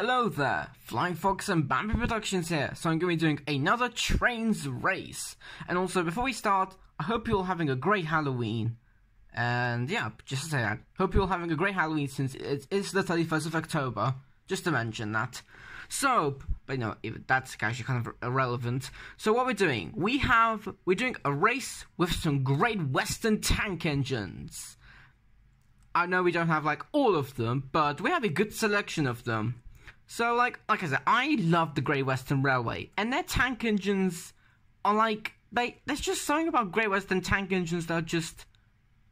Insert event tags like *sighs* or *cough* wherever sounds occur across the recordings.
Hello there, Flying Fox and Bambi Productions here. So I'm going to be doing another Trainz race. And also, before we start, I hope you're all having a great Halloween. And yeah, just to say that, hope you're all having a great Halloween since it is the 31st of October. Just to mention that. So, but no, that's actually kind of irrelevant. So what we're doing, we have, we're doing a race with some great Western tank engines. I know we don't have like all of them, but we have a good selection of them. So, like, like I said, I love the Great Western Railway, and their tank engines are like they. There's just something about Great Western tank engines that are just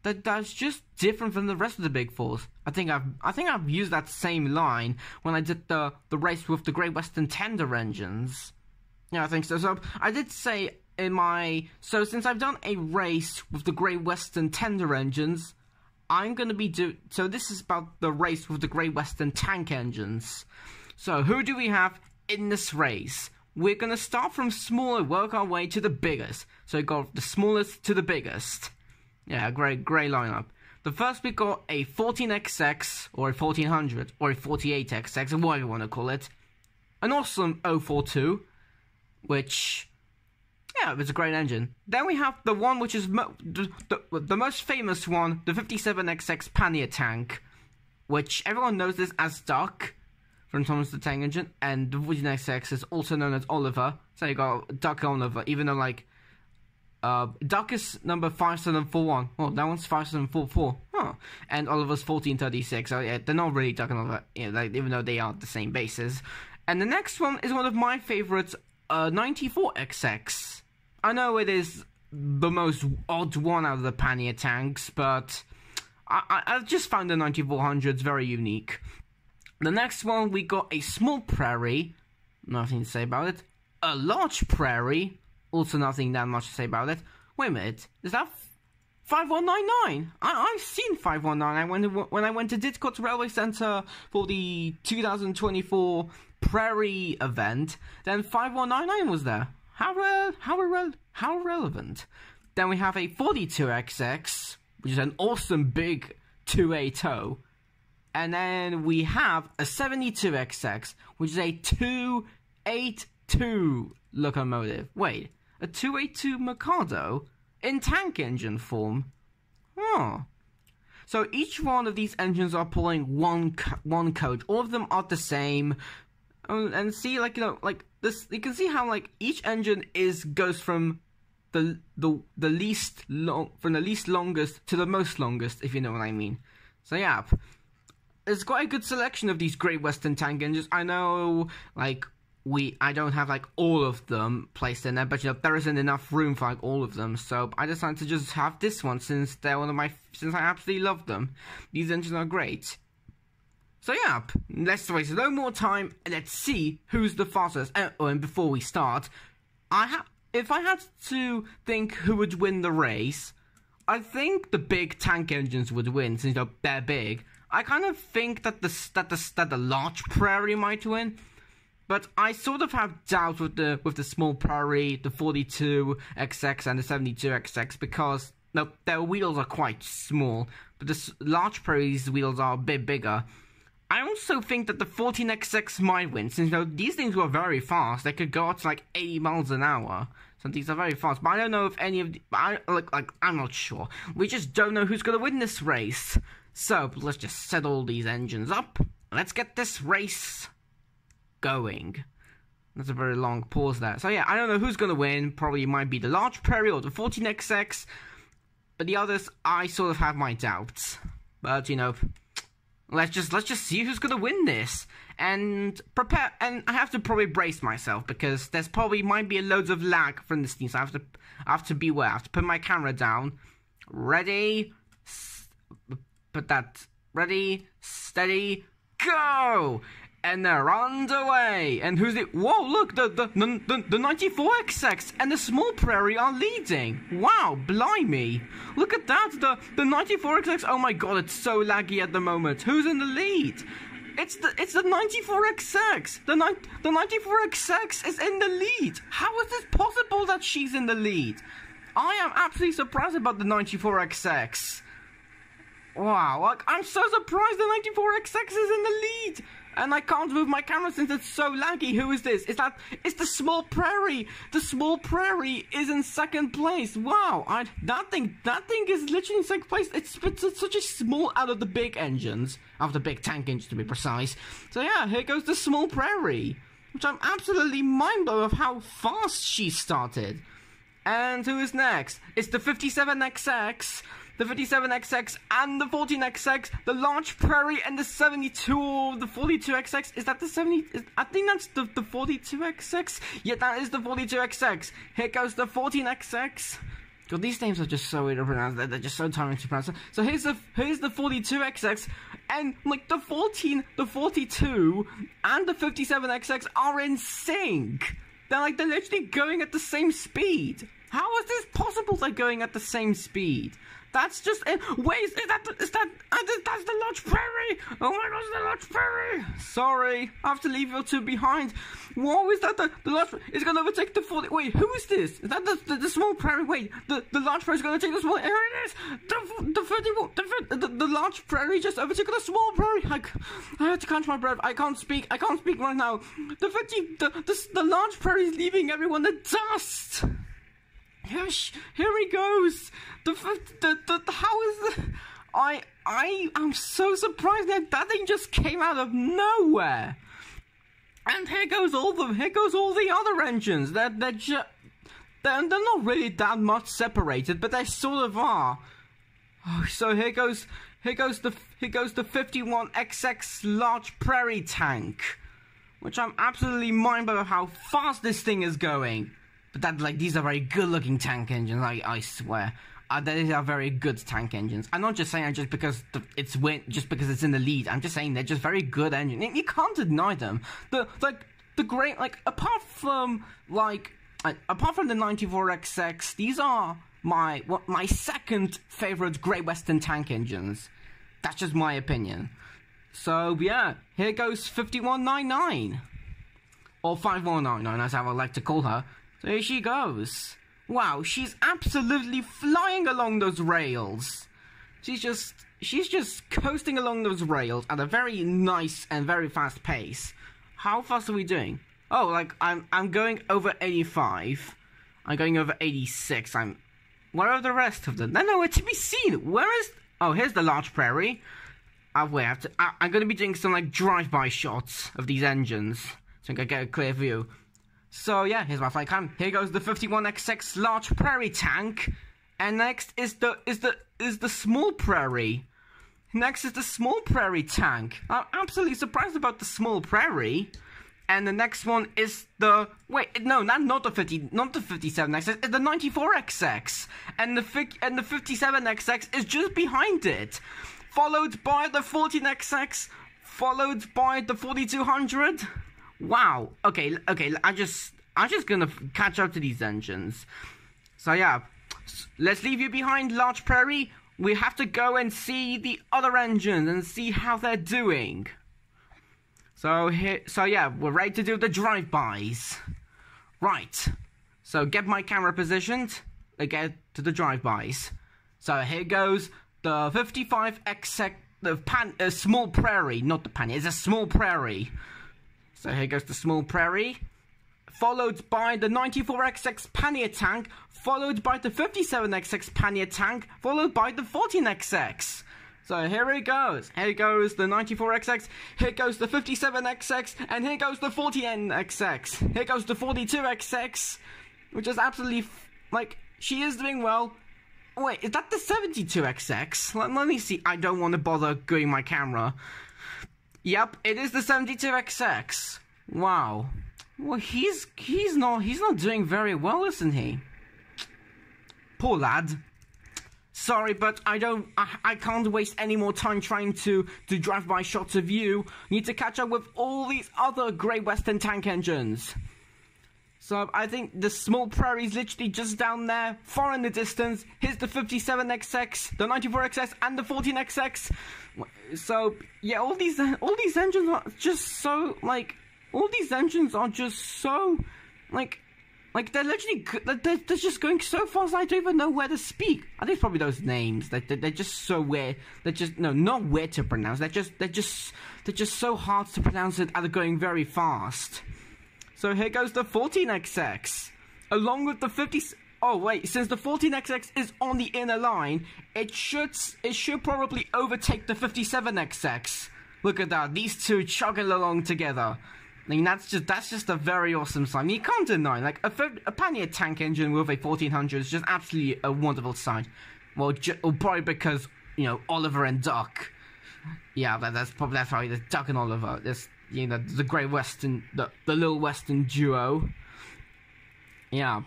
that that's just different from the rest of the big fours. I think I've I think I've used that same line when I did the the race with the Great Western tender engines. Yeah, I think so. So I did say in my so since I've done a race with the Great Western tender engines, I'm gonna be do so this is about the race with the Great Western tank engines. So, who do we have in this race? We're to start from smaller, work our way to the biggest. So, we got the smallest to the biggest. Yeah, great, great lineup. The first we got a 14XX, or a 1400, or a 48XX, or whatever you want to call it. An awesome 042, which, yeah, it's a great engine. Then we have the one which is mo- the, the, the most famous one, the 57XX Pannier tank, which everyone knows this as Duck from Thomas the Tank Engine, and the Woody XX is also known as Oliver. So you got Duck Oliver, even though like uh, Duck is number five seven four one. Oh, that one's five seven four four. Huh. And Oliver's fourteen thirty six. So yeah, they're not really Duck and Oliver, know, like, even though they are the same bases. And the next one is one of my favorites, uh, ninety four XX. I know it is the most odd one out of the Pannier tanks, but I, I, I just found the 9400s very unique. The next one, we got a small prairie. Nothing to say about it. A large prairie. Also nothing that much to say about it. Wait a minute. Is that 5199? I, I've seen 519 I went when I went to Didcot Railway Centre for the 2024 Prairie event. Then 5199 was there. How, re- how, re- how relevant. Then we have a 42XX, which is an awesome big 280 and then we have a 72XX, which is a 282 locomotive. Wait, a 282 Mikado in tank engine form? Huh. So each one of these engines are pulling one co- one coach. All of them are the same. And see, like you know, like this, you can see how like each engine is goes from the the the least long from the least longest to the most longest, if you know what I mean. So yeah, there's quite a good selection of these Great Western tank engines. I know, like we, I don't have like all of them placed in there, but you know there isn't enough room for like all of them. So I decided to just have this one since they're one of my, since I absolutely love them. These engines are great. So yeah, let's waste no more time. And let's see who's the fastest. Uh, oh, and before we start, I have, if I had to think who would win the race, I think the big tank engines would win since you know, they're big. I kind of think that the that the that the large prairie might win, but I sort of have doubts with the with the small prairie, the 42 XX and the 72 XX because no, their wheels are quite small, but the large prairie's wheels are a bit bigger. I also think that the 14XX might win, since know, these things were very fast. They could go up to like 80 miles an hour. So these are very fast. But I don't know if any of the, I like like I'm not sure. We just don't know who's gonna win this race. So let's just set all these engines up. Let's get this race going. That's a very long pause there. So yeah, I don't know who's gonna win. Probably might be the large prairie or the 14XX. But the others, I sort of have my doubts. But you know, let's just let's just see who's gonna win this and prepare. And I have to probably brace myself because there's probably might be a loads of lag from this thing. So I have to I have to beware. I have to put my camera down. Ready put that ready, steady, go! And they're on the way. And who's it? Whoa, look, the the the, the 94XX and the Small Prairie are leading. Wow, blimey. Look at that, the, the 94XX. Oh my god, it's so laggy at the moment. Who's in the lead? It's the it's the 94XX. The ni- the 94XX is in the lead. How is this possible that she's in the lead? I am absolutely surprised about the 94XX. Wow, like, I'm so surprised the 94XX is in the lead. And I can't move my camera since it's so laggy. Who is this? Is that, it's the Small Prairie. The Small Prairie is in second place. Wow, I, that thing, that thing is literally in second place. It's, it's, it's such a small out of the big engines, out of the big tank engines to be precise. So yeah, here goes the Small Prairie. Which I'm absolutely mind blown of how fast she started. And who is next? It's the 57XX the 57XX and the 14XX, the Large Prairie and the 72, the 42XX. Is that the 70? Is, I think that's the, the 42XX. Yeah, that is the 42XX. Here goes the 14XX. God, these names are just so weird to pronounce. They're, just so tiring to pronounce. So here's the here's the 42XX, and like the 14, the 42, and the 57XX are in sync. They're like they're literally going at the same speed. How is this possible? They're going at the same speed. That's just it. Wait, is that is that uh, that's the Large Prairie? Oh my gosh, the Large Prairie! Sorry, I have to leave you two behind. Whoa, is that the the Large? It's gonna overtake the forty. Wait, who is this? Is that the the, the small prairie? Wait, the the Large Prairie is gonna take the small. Here it is. The the thirty the, the the Large Prairie just overtook the small prairie. I, I have to catch my breath. I can't speak. I can't speak right now. The fifty the the, the Large Prairie is leaving everyone the dust. Here, here he goes. The, the, the, the how is the, I I am so surprised that that thing just came out of nowhere. And here goes all the here goes all the other engines. They're just they're, they're not really that much separated, but they sort of are. Oh, so here goes here goes the here goes the 51XX large prairie tank, which I'm absolutely mind blown how fast this thing is going. But that like these are very good looking tank engines. I I swear. Uh, these are very good tank engines. I'm not just saying just because the, it's win, just because it's in the lead. I'm just saying they're just very good engines. You can't deny them. The like the great like apart from like uh, apart from the 94XX, these are my what my second favorite Great Western tank engines. That's just my opinion. So yeah, here goes 5199 or 5199 as I would like to call her. So here she goes. Wow, she's absolutely flying along those rails. She's just she's just coasting along those rails at a very nice and very fast pace. How fast are we doing? Oh, like I'm I'm going over 85. I'm going over 86. I'm where are the rest of them? No, no, to be seen. Where is? Oh, here's the large prairie. Ah, wait, I have to, I'm going to be doing some like drive-by shots of these engines, so I get a clear view. So yeah, here's my flight cam. Here goes the 51XX large prairie tank. And next is the is the is the small prairie. Next is the small prairie tank. I'm absolutely surprised about the small prairie. And the next one is the wait no not not the 50 not the 57XX it's the 94XX and the and the 57XX is just behind it followed by the 14XX followed by the 4200 Wow. Okay. Okay. I just I'm just gonna catch up to these engines. So yeah, let's leave you behind, Large Prairie. We have to go and see the other engines and see how they're doing. So here, so yeah, we're ready to do the drive-bys. Right. So get my camera positioned. Get to the drive-bys. So here goes the 55X, the pan, uh, small prairie, not the pan. It's a small prairie. So here goes the small prairie, followed by the 94XX pannier tank, followed by the 57XX pannier tank, followed by the 14XX. So here it goes. Here goes the 94XX, here goes the 57XX, and here goes the 40NXX. Here goes the 42XX, which is absolutely, like, she is doing well. Wait, is that the 72XX? Let, let me see. I don't want to bother going my camera. Yep, it is the 72XX. Wow. Well, he's he's not he's not doing very well, isn't he? Poor lad. Sorry, but I don't I, I can't waste any more time trying to to drive by shots of you. Need to catch up with all these other Great Western tank engines. So I think the small prairie is literally just down there, far in the distance. Here's the 57XX, the 94XX, and the 14XX. So yeah, all these all these engines are just so like all these engines are just so like Like they're literally they're, they're just going so fast. I don't even know where to speak. I think it's probably those names. That they're, they're, just so weird. They're just no, not weird to pronounce. They're just they're just they're just so hard to pronounce it and they're going very fast. So here goes the 14XX, along with the 50. Oh wait, since the 14XX is on the inner line, it should it should probably overtake the 57XX. Look at that, these two chugging along together. I mean, that's just that's just a very awesome sign. You can't deny, like a, a Pannier tank engine with a 1400 is just absolutely a wonderful sight. Well, well, probably because you know Oliver and Duck. Yeah, that, that's probably that's right. There's Duck and Oliver. There's you know the Great Western, the the little Western duo. Yeah.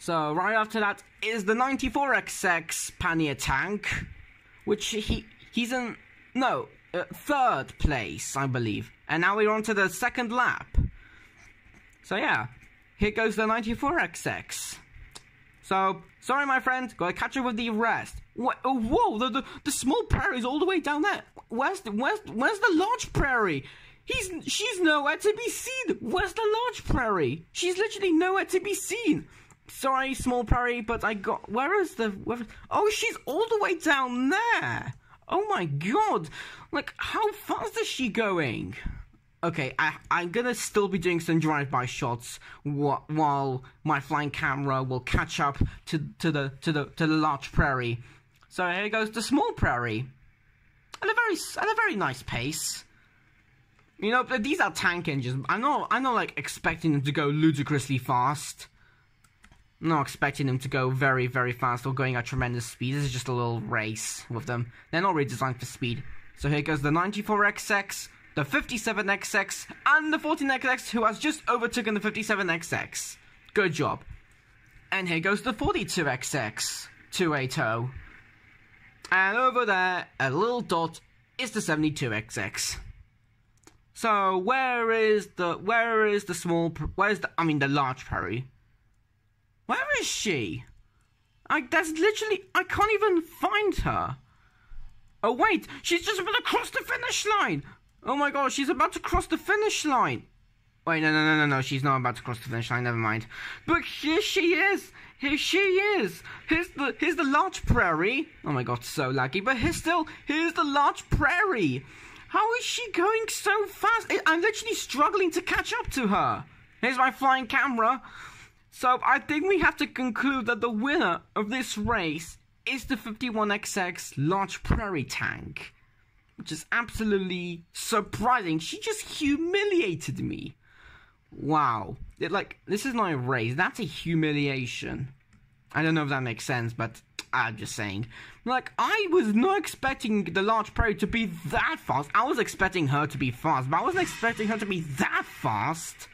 So right after that is the 94XX Pannier tank, which he he's in no uh, third place, I believe. And now we're on to the second lap. So yeah, here goes the 94XX. So, sorry my friend, gotta catch up with the rest. What, oh, whoa, the, the, the small prairie's all the way down there. Where's the, where's, where's the large prairie? He's, she's nowhere to be seen. Where's the large prairie? She's literally nowhere to be seen. Sorry, small prairie, but I got, where is the, where, oh, she's all the way down there. Oh my god! Like, how fast is she going? Okay, I, I'm gonna still be doing some drive-by shots wh- while my flying camera will catch up to, to the to the to the large prairie. So here goes the small prairie at a very at a very nice pace. You know, these are tank engines. I'm not I'm not like expecting them to go ludicrously fast. Not expecting them to go very, very fast or going at tremendous speed. This is just a little race with them. They're not really designed for speed. So here goes the 94XX, the 57XX, and the 14XX who has just overtaken the 57XX. Good job. And here goes the 42XX, 280. And over there, a little dot, is the 72XX. So where is the where is the small where's the I mean the large prairie? Where is she? I that's literally I can't even find her. Oh wait, she's just about to cross the finish line. Oh my god, she's about to cross the finish line. Wait, no, no, no, no, no, she's not about to cross the finish line. Never mind. But here she is. Here she is. Here's the here's the large prairie. Oh my god, so laggy. But here's still here's the large prairie. How is she going so fast? I'm literally struggling to catch up to her. Here's my flying camera. So I think we have to conclude that the winner of this race is the 51XX Large Prairie Tank. Which is absolutely surprising. She just humiliated me. Wow. It, like, this is not a race, that's a humiliation. I don't know if that makes sense, but I'm just saying. Like, I was not expecting the large prairie to be that fast. I was expecting her to be fast, but I wasn't expecting her to be that fast.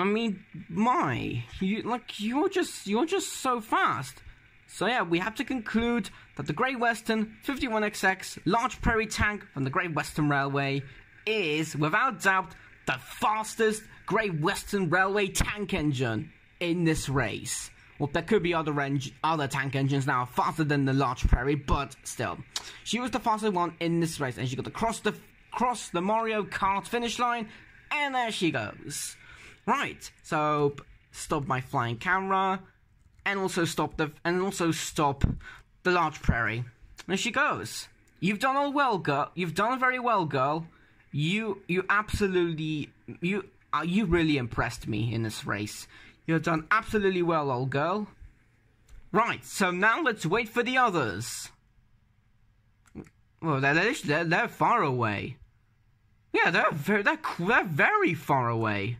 I mean, my, you like you're just you're just so fast. So yeah, we have to conclude that the Great Western 51XX large prairie tank from the Great Western Railway is, without doubt, the fastest Great Western Railway tank engine in this race. Well, there could be other en- other tank engines now faster than the large prairie, but still, she was the fastest one in this race, and she got to cross the cross the Mario Kart finish line, and there she goes. Right, so stop my flying camera, and also stop the and also stop the large prairie. There she goes. You've done all well, girl. You've done very well, girl. You you absolutely you uh, you really impressed me in this race. You've done absolutely well, old girl. Right, so now let's wait for the others. Well, they're they're, they're far away. Yeah, they're very they're, they're very far away.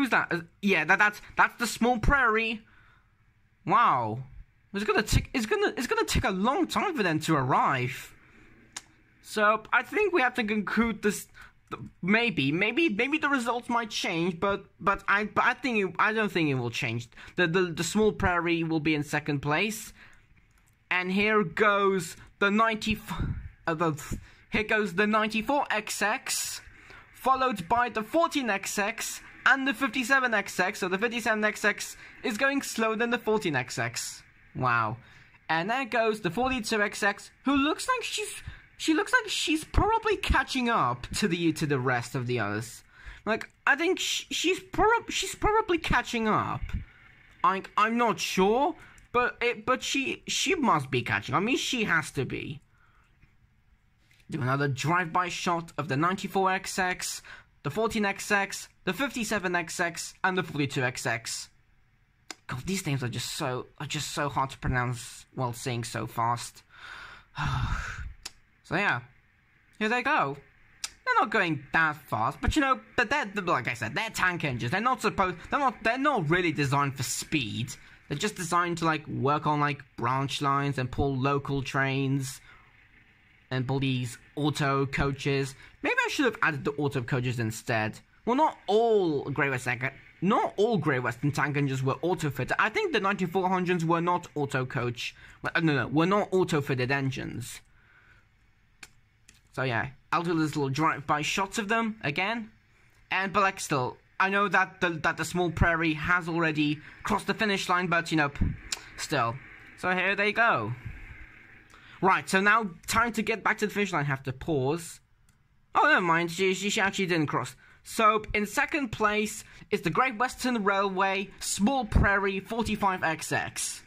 Who's that? Uh, yeah, that, that's that's the small prairie. Wow, it's gonna take it's gonna it's gonna take a long time for them to arrive. So I think we have to conclude this. Maybe, maybe, maybe the results might change, but but I but I think it, I don't think it will change. The, the the small prairie will be in second place, and here goes the ninety. Uh, the, here goes the ninety four XX, followed by the fourteen XX and the 57XX, so the 57XX is going slower than the 14XX. Wow. And there goes the 42XX, who looks like she's she looks like she's probably catching up to the to the rest of the others. Like I think sh- she's probably she's probably catching up. I I'm not sure, but it but she she must be catching. I mean, she has to be. Do another drive-by shot of the 94XX, the 14XX, the 57XX, and the 42XX. God, these names are just so are just so hard to pronounce while saying so fast. *sighs* so yeah, here they go. They're not going that fast, but you know, but they're like I said, they're tank engines. They're not supposed. They're not. They're not really designed for speed. They're just designed to like work on like branch lines and pull local trains and pull these auto coaches. Maybe I should have added the auto coaches instead. Well, not all Great Western not all Great Western tank engines were auto fitted. I think the 9400s were not auto coach. Uh, no, no, were not auto fitted engines. So yeah, I'll do this little drive-by shots of them again. And but like still, I know that the that the small prairie has already crossed the finish line, but you know, still. So here they go. Right, so now time to get back to the finish line. Have to pause. Oh, never mind. She, she, she actually didn't cross. So in second place is the Great Western Railway Small Prairie 45XX.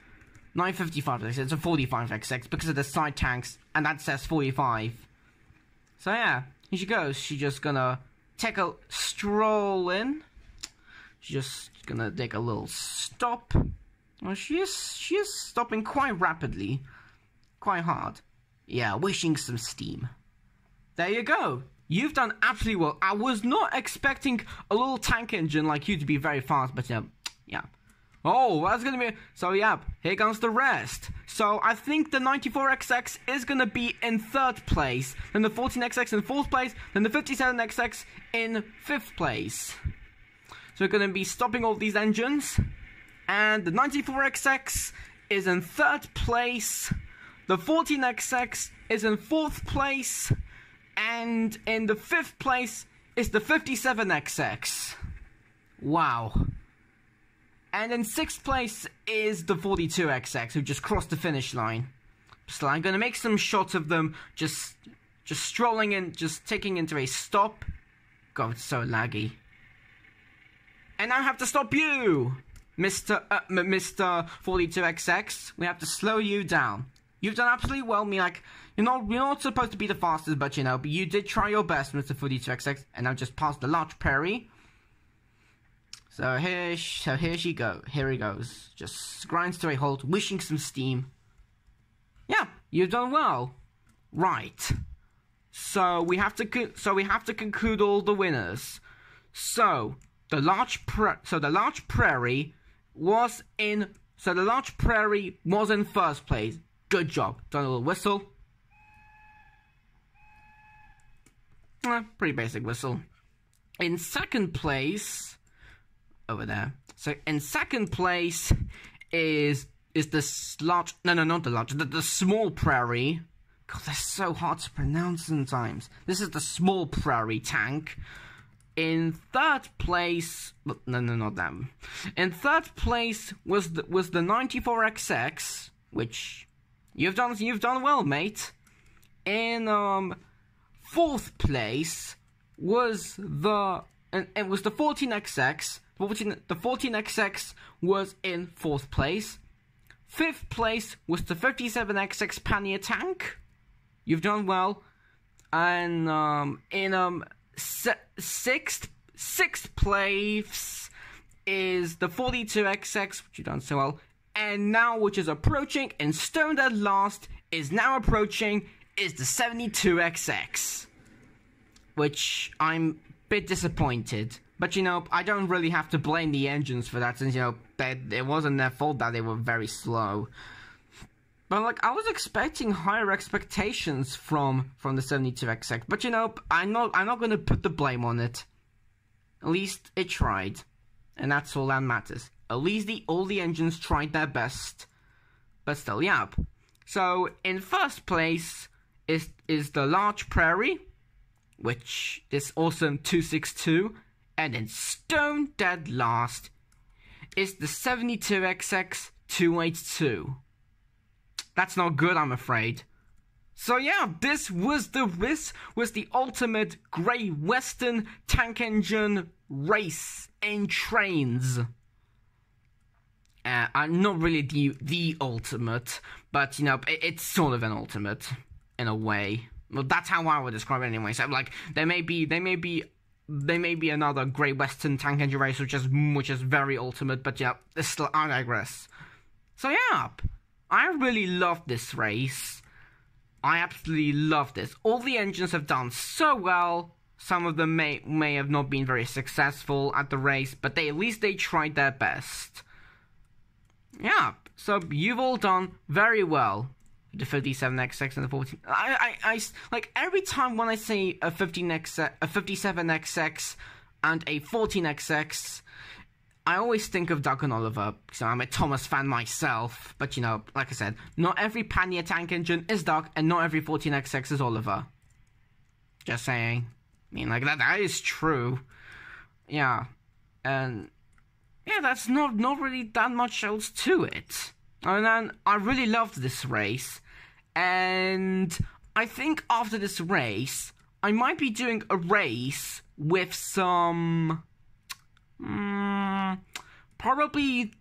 955, it's a 45XX because of the side tanks, and that says 45. So yeah, here she goes. She's just gonna take a stroll in. She's just gonna take a little stop. Well, she is she is stopping quite rapidly, quite hard. Yeah, wishing some steam. There you go. You've done absolutely well. I was not expecting a little tank engine like you to be very fast, but yeah, yeah. Oh, that's gonna be so. Yeah, here comes the rest. So I think the 94XX is gonna be in third place, then the 14XX in fourth place, then the 57XX in fifth place. So we're gonna be stopping all these engines, and the 94XX is in third place. The 14XX is in fourth place, and in the fifth place is the 57XX. Wow. And in sixth place is the 42XX, who just crossed the finish line. So I'm gonna make some shots of them just just strolling in, just taking into a stop. God, it's so laggy. And I have to stop you, Mr. Uh, Mr. 42XX. We have to slow you down. You've done absolutely well. Me like you're not you're not supposed to be the fastest, but you know, but you did try your best, Mr. 42XX. And I've just passed the large prairie. So here, so here she go. Here he goes. Just grinds to a halt, wishing some steam. Yeah, you've done well. Right. So we have to so we have to conclude all the winners. So the large so the large prairie was in so the large prairie was in first place. Good job. Done a little whistle. Eh, pretty basic whistle. In second place over there. So in second place is is the large no no not the large the, the small prairie. God, they're so hard to pronounce sometimes. This is the small prairie tank. In third place, no no not them. In third place was the was the 94XX, which you've done you've done well, mate. In um fourth place was the and it was the 14XX 14, the 14XX was in fourth place. Fifth place was the 57XX Pannier tank. You've done well. And um, in um sixth sixth place is the 42XX, which you've done so well. And now, which is approaching, and stoned at last, is now approaching, is the 72XX. Which I'm a bit disappointed. But you know, I don't really have to blame the engines for that, since you know they, it wasn't their fault that they were very slow. But like, I was expecting higher expectations from from the 72XX. But you know, I'm not I'm not going to put the blame on it. At least it tried, and that's all that matters. At least the all the engines tried their best. But still, yeah. So in first place is is the Large Prairie, which is awesome 262 and in stone dead last is the 72XX 282. That's not good, I'm afraid. So yeah, this was the this was the ultimate Great Western tank engine race in Trainz. Uh, I'm not really the the ultimate, but you know it, it's sort of an ultimate in a way. Well, that's how I would describe it anyway. So like there may be there may be there may be another Great Western tank engine race which is which is very ultimate, but yeah, it's still I digress. So yeah, I really love this race. I absolutely love this. All the engines have done so well. Some of them may may have not been very successful at the race, but they at least they tried their best. Yeah, so you've all done very well. The 57XX and the 14. I, I, I, like every time when I say a 15X, a 57XX and a 14XX, I always think of Duck and Oliver because I'm a Thomas fan myself. But you know, like I said, not every Pannier tank engine is Duck, and not every 14XX is Oliver. Just saying. I mean, like that. That is true. Yeah, and yeah, that's not not really that much else to it. And then I really loved this race, and I think after this race, I might be doing a race with some Mm, probably.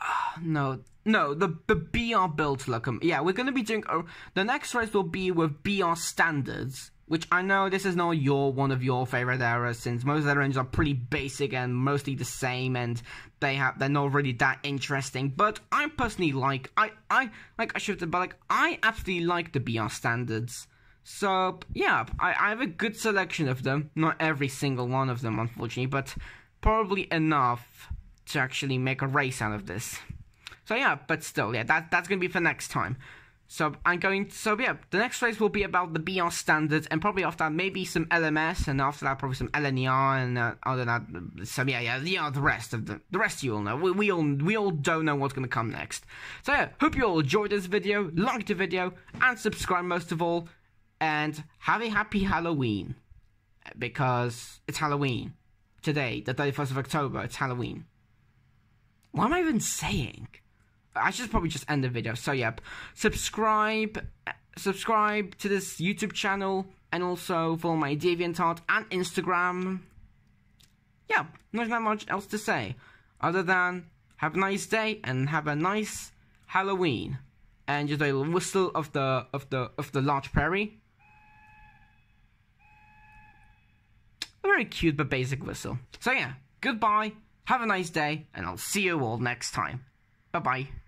Uh, no, no. The the BR build locum. Yeah, we're gonna be doing. Uh, the next race will be with BR standards, which I know this is not your one of your favorite eras, since most of their engines are pretty basic and mostly the same, and they have they're not really that interesting. But I personally like I I like I should but like I absolutely like the BR standards. So yeah, I, I have a good selection of them. Not every single one of them, unfortunately, but probably enough to actually make a race out of this. So yeah, but still, yeah, that that's gonna be for next time. So I'm going. So yeah, the next race will be about the BR standards, and probably after that maybe some LMS, and after that probably some LNER, and uh, other than that, so yeah, yeah, yeah, the rest of the the rest you all know. We, we all we all don't know what's gonna come next. So yeah, hope you all enjoyed this video, liked the video, and subscribe most of all, and have a happy Halloween because it's Halloween today, the 31st of October. It's Halloween. What am I even saying? I should probably just end the video. So, yep. Subscribe. Subscribe to this YouTube channel. And also follow my DeviantArt and Instagram. Yeah, not that much else to say. Other than have a nice day and have a nice Halloween. And just a whistle of the of the of the large prairie. A very cute but basic whistle. So yeah, goodbye, have a nice day, and I'll see you all next time. Bye bye.